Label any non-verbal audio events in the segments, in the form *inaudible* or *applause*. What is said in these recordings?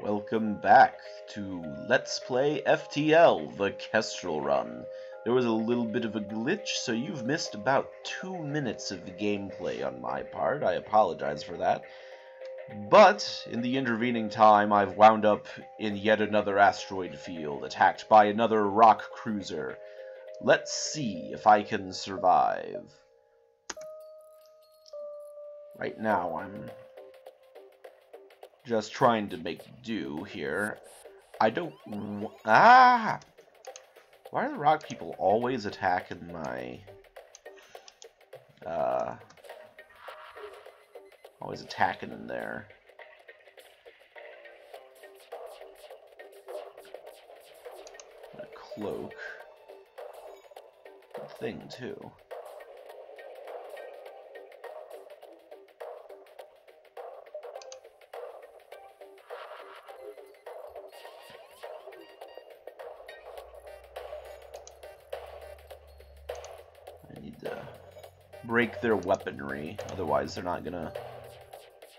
Welcome back to Let's Play FTL, the Kestrel Run. There was a little bit of a glitch, so you've missed about two minutes of the gameplay on my part. I apologize for that. But, in the intervening time, I've wound up in yet another asteroid field, attacked by another rock cruiser. Let's see if I can survive. Right now, I'm just trying to make do here. I don't... Ah! Why are the rock people always attacking my... Uh... Always attacking in there. A cloak. Good thing, too. Break their weaponry, otherwise they're not gonna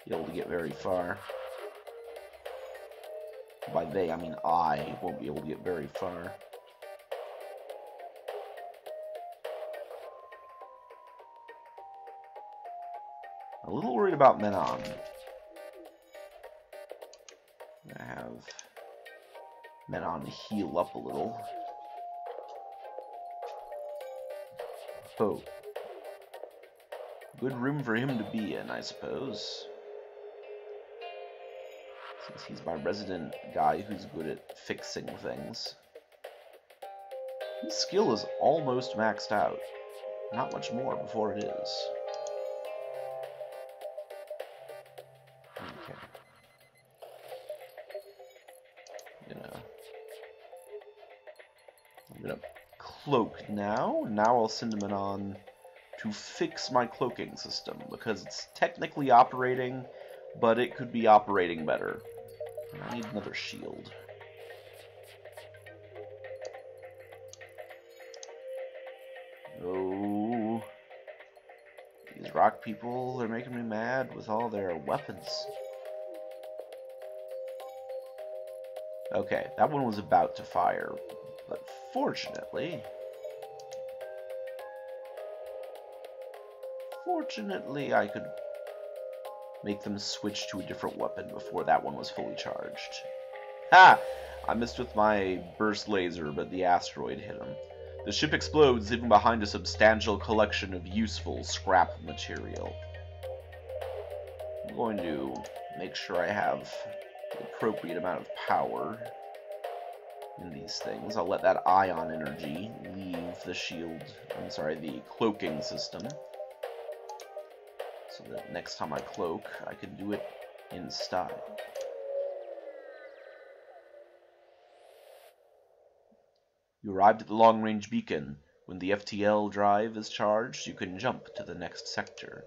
be able to get very far. By they, I mean I won't be able to get very far. A little worried about Menon. I have Menon heal up a little. Oh. Good room for him to be in, I suppose. Since he's my resident guy who's good at fixing things. His skill is almost maxed out. Not much more before it is. You know. I'm gonna cloak now. Now I'll send him on to fix my cloaking system because it's technically operating, but it could be operating better. I need another shield. Oh, these rock people are making me mad with all their weapons. Okay, that one was about to fire, but fortunately, Fortunately, I could make them switch to a different weapon before that one was fully charged. Ha! I missed with my burst laser, but the asteroid hit him. The ship explodes, leaving behind a substantial collection of useful scrap material. I'm going to make sure I have the appropriate amount of power in these things. I'll let that ion energy leave the shield, I'm sorry, the cloaking system so that next time I cloak, I can do it in style. You arrived at the long-range beacon. When the FTL drive is charged, you can jump to the next sector.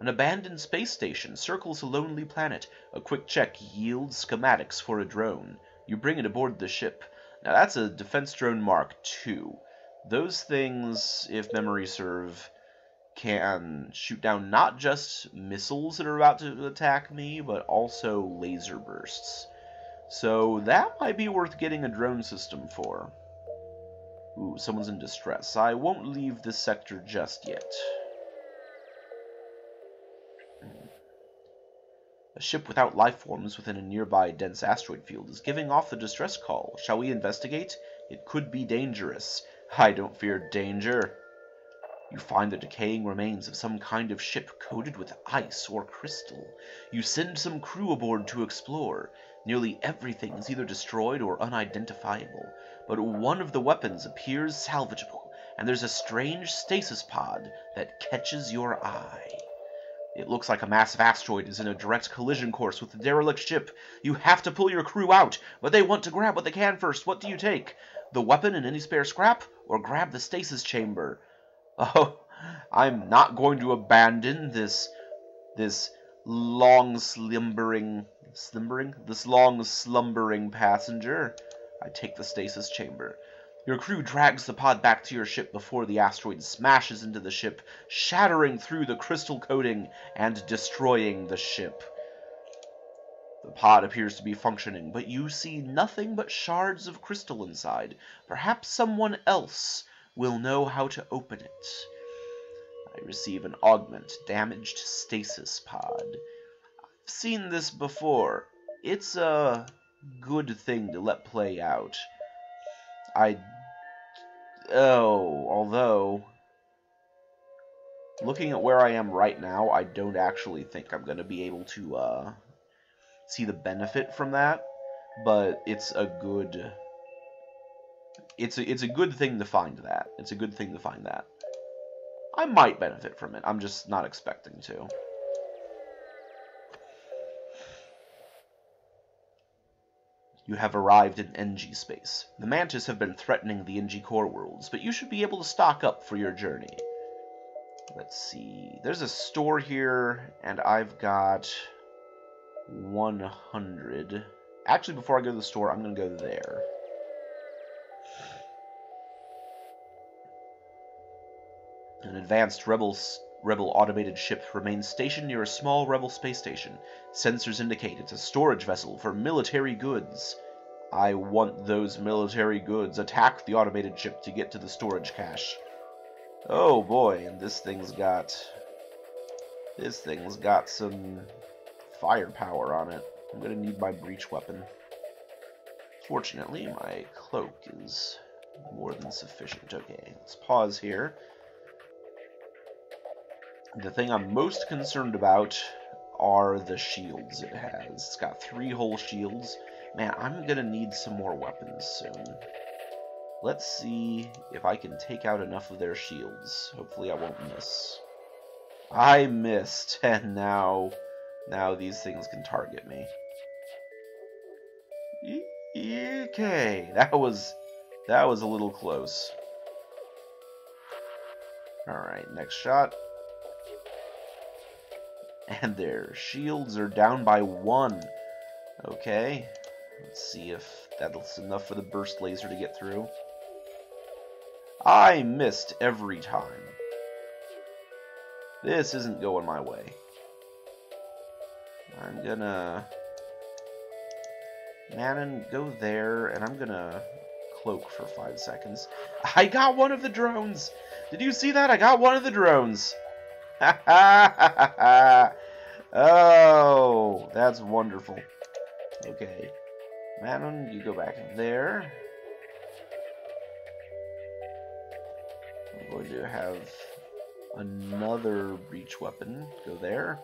An abandoned space station circles a lonely planet. A quick check yields schematics for a drone. You bring it aboard the ship. Now that's a defense drone Mark II. Those things, if memory serve, can shoot down not just missiles that are about to attack me, but also laser bursts. So that might be worth getting a drone system for. Ooh, someone's in distress. I won't leave this sector just yet. A ship without life forms within a nearby dense asteroid field is giving off the distress call. Shall we investigate? It could be dangerous. I don't fear danger. You find the decaying remains of some kind of ship coated with ice or crystal. You send some crew aboard to explore. Nearly everything is either destroyed or unidentifiable, but one of the weapons appears salvageable, and there's a strange stasis pod that catches your eye. It looks like a massive asteroid is in a direct collision course with the derelict ship. You have to pull your crew out, but they want to grab what they can first. What do you take? The weapon and any spare scrap, or grab the stasis chamber? Oh, I'm not going to abandon this this long slumbering slumbering this long slumbering passenger. I take the stasis chamber. Your crew drags the pod back to your ship before the asteroid smashes into the ship, shattering through the crystal coating and destroying the ship. The pod appears to be functioning, but you see nothing but shards of crystal inside. Perhaps someone else will know how to open it. I receive an augment, damaged stasis pod. I've seen this before. It's a good thing to let play out. I... Oh, although... Looking at where I am right now, I don't actually think I'm going to be able to uh, see the benefit from that, but it's a good it's a, it's a good thing to find that. It's a good thing to find that. I might benefit from it. I'm just not expecting to. You have arrived in Engi space. The Mantis have been threatening the Engi core worlds, but you should be able to stock up for your journey. Let's see. There's a store here, and I've got 100. Actually, before I go to the store, I'm going to go there. An advanced rebels, rebel automated ship remains stationed near a small rebel space station. Sensors indicate it's a storage vessel for military goods. I want those military goods. Attack the automated ship to get to the storage cache. Oh boy, and this thing's got... This thing's got some firepower on it. I'm gonna need my breach weapon. Fortunately, my cloak is more than sufficient. Okay, let's pause here. The thing I'm most concerned about are the shields it has. It's got three whole shields. Man, I'm gonna need some more weapons soon. Let's see if I can take out enough of their shields. Hopefully I won't miss. I missed, *laughs* and now, now these things can target me. Okay, that was, that was a little close. Alright, next shot and their shields are down by one. Okay, let's see if that's enough for the burst laser to get through. I missed every time. This isn't going my way. I'm gonna... Manon, go there, and I'm gonna cloak for five seconds. I got one of the drones! Did you see that? I got one of the drones! *laughs* oh, that's wonderful. Okay. Manon, you go back there. I'm going to have another breach weapon go there.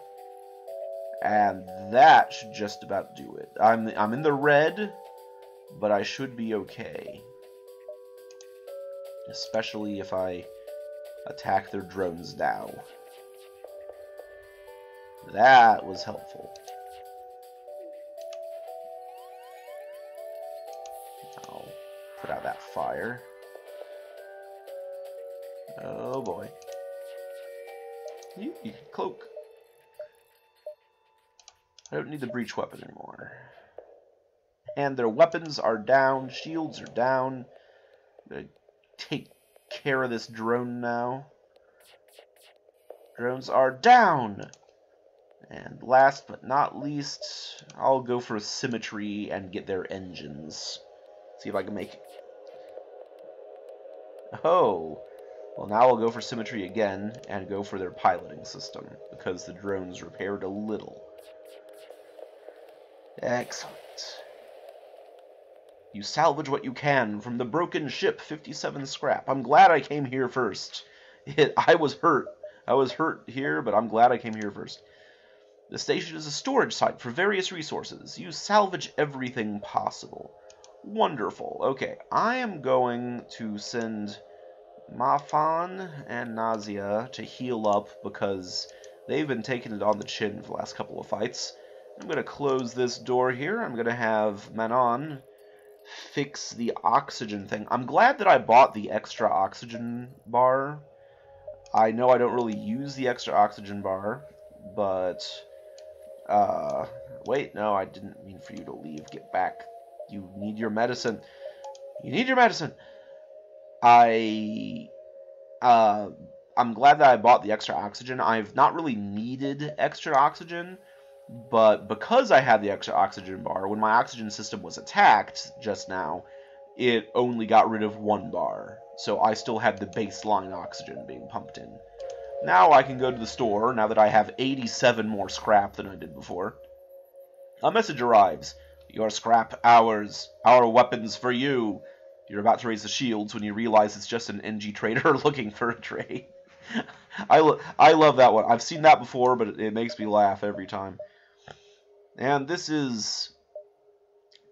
And that should just about do it. I'm I'm in the red, but I should be okay. Especially if I attack their drones now. That was helpful. I'll put out that fire. Oh boy. Can cloak. I don't need the breach weapon anymore. And their weapons are down, shields are down. I'm gonna take care of this drone now. Drones are down! And last but not least, I'll go for symmetry and get their engines. See if I can make... Oh! Well, now I'll go for symmetry again and go for their piloting system, because the drone's repaired a little. Excellent. You salvage what you can from the broken ship 57 scrap. I'm glad I came here first. It, *laughs* I was hurt. I was hurt here, but I'm glad I came here first. The station is a storage site for various resources. You salvage everything possible. Wonderful. Okay, I am going to send Mafan and Nazia to heal up because they've been taking it on the chin for the last couple of fights. I'm going to close this door here. I'm going to have Manon fix the oxygen thing. I'm glad that I bought the extra oxygen bar. I know I don't really use the extra oxygen bar, but uh, wait, no, I didn't mean for you to leave. Get back. You need your medicine. You need your medicine. I, uh, I'm glad that I bought the extra oxygen. I've not really needed extra oxygen, But because I had the extra oxygen bar, when my oxygen system was attacked just now, it only got rid of one bar. So I still had the baseline oxygen being pumped in. Now I can go to the store, now that I have 87 more scrap than I did before. A message arrives. Your scrap, ours. Our weapons for you. You're about to raise the shields when you realize it's just an Engi trader *laughs* looking for a trade. *laughs* I, lo I love that one. I've seen that before, but it, it makes me laugh every time. And this is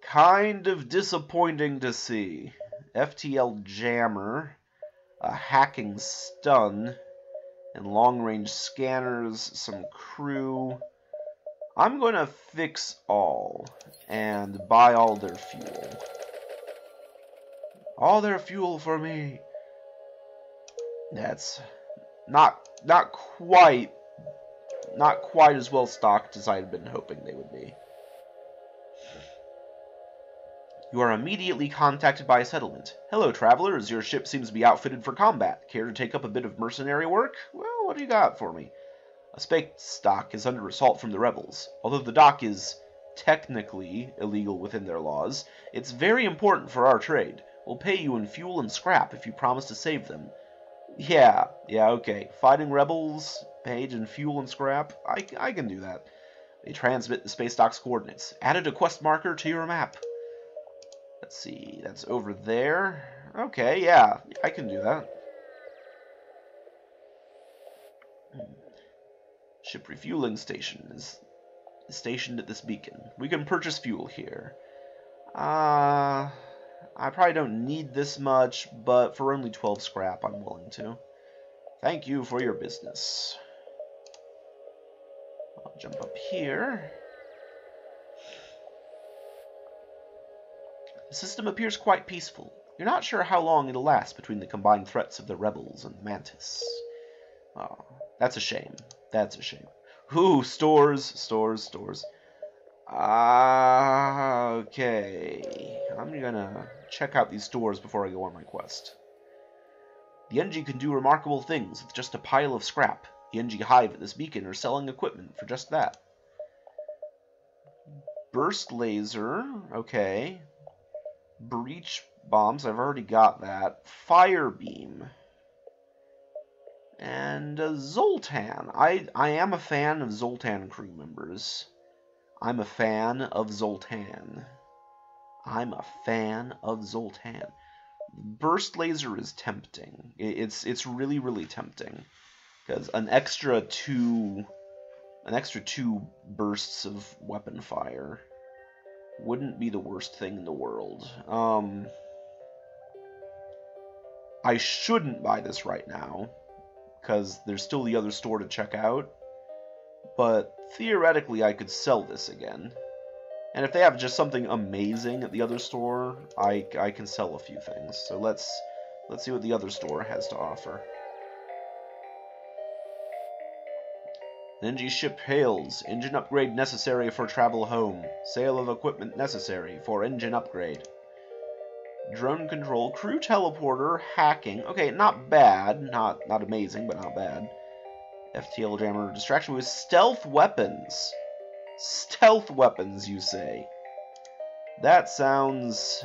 kind of disappointing to see. FTL Jammer, a hacking stun, and long-range scanners, some crew. I'm going to fix all and buy all their fuel. All their fuel for me. That's not not quite not quite as well stocked as I had been hoping they would be. You are immediately contacted by a settlement. Hello, travelers. Your ship seems to be outfitted for combat. Care to take up a bit of mercenary work? Well, what do you got for me? A space dock is under assault from the rebels. Although the dock is technically illegal within their laws, it's very important for our trade. We'll pay you in fuel and scrap if you promise to save them. Yeah, yeah, okay. Fighting rebels, paid in fuel and scrap. I, I can do that. They transmit the space dock's coordinates. Added a quest marker to your map. Let's see, that's over there. Okay, yeah, I can do that. Ship refueling station is stationed at this beacon. We can purchase fuel here. Uh, I probably don't need this much, but for only 12 scrap, I'm willing to. Thank you for your business. I'll jump up here. The system appears quite peaceful. You're not sure how long it'll last between the combined threats of the rebels and Mantis. Oh, that's a shame. That's a shame. Ooh, stores, stores, stores. Ah, okay. I'm gonna check out these stores before I go on my quest. The Engi can do remarkable things with just a pile of scrap. The Engi Hive at this beacon are selling equipment for just that. Burst laser, okay. Breach bombs, I've already got that. Fire beam. And uh, Zoltan. I, I am a fan of Zoltan crew members. I'm a fan of Zoltan. I'm a fan of Zoltan. Burst laser is tempting. It's it's really really tempting because an extra two an extra two bursts of weapon fire wouldn't be the worst thing in the world. Um, I shouldn't buy this right now, because there's still the other store to check out, but theoretically I could sell this again. And if they have just something amazing at the other store, I, I can sell a few things. So let's let's see what the other store has to offer. Engi ship hails. Engine upgrade necessary for travel home. Sale of equipment necessary for engine upgrade. Drone control, crew teleporter, hacking. Okay, not bad. Not not amazing, but not bad. FTL jammer, distraction with stealth weapons. Stealth weapons, you say? That sounds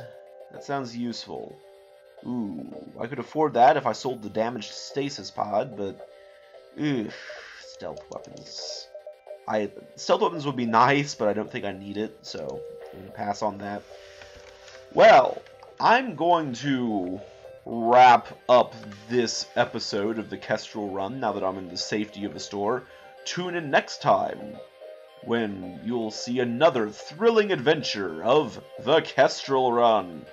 that sounds useful. Ooh, I could afford that if I sold the damaged stasis pod, but oof stealth weapons. I stealth weapons would be nice, but I don't think I need it, so I'm gonna pass on that. Well, I'm going to wrap up this episode of the Kestrel Run now that I'm in the safety of the store. Tune in next time when you'll see another thrilling adventure of the Kestrel Run.